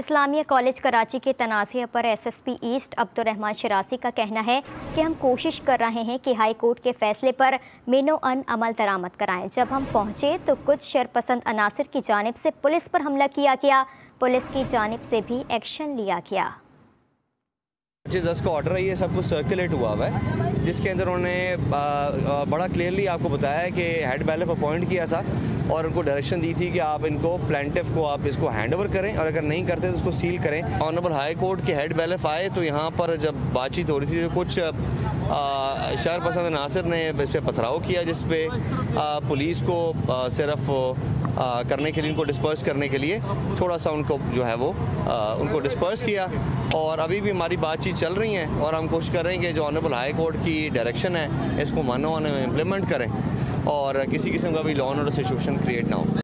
Islamia college Karachi के तनाज़े पर SSP east Abdul Rahman शरासी का कहना है कि हम कोशिश कर रहे हैं कि हाई कोर्ट के फैसले पर मेनो अन अमल दरामद कराएँ। जब हम पहुँचे तो कुछ शरपसंद अनासर की जानब से पुलिस पर हमला किया गया। पुलिस की जानब से भी एक्शन लिया गया। जज का ऑर्डर है, ये सब कुछ सर्कुलेट हुआ हुआ है। जिसके अंदर उन्होंने बड़ा क्लियरली आपको बताया कि हेड बैलफ अपॉइंट किया था और उनको डायरेक्शन दी थी कि आप इनको प्लान्टिव को, आप इसको हैंड ओवर करें और अगर नहीं करते तो उसको सील करें। ऑनरेबल हाई कोर्ट के हेड बैलफ आए तो यहाँ पर जब बातचीत हो रही थी तो कुछ शहर पसंद नासिर ने इस पर पथराव किया, जिस पे पुलिस को सिर्फ़ करने के लिए, उनको डिस्पर्स करने के लिए थोड़ा सा उनको जो है वो उनको डिस्पर्स किया। और अभी भी हमारी बातचीत चल रही है और हम कोशिश कर रहे हैं कि जो ऑनरेबल हाई कोर्ट की डायरेक्शन है, इसको मानो इम्प्लीमेंट करें और किसी किस्म का भी law and order situation create ना हो।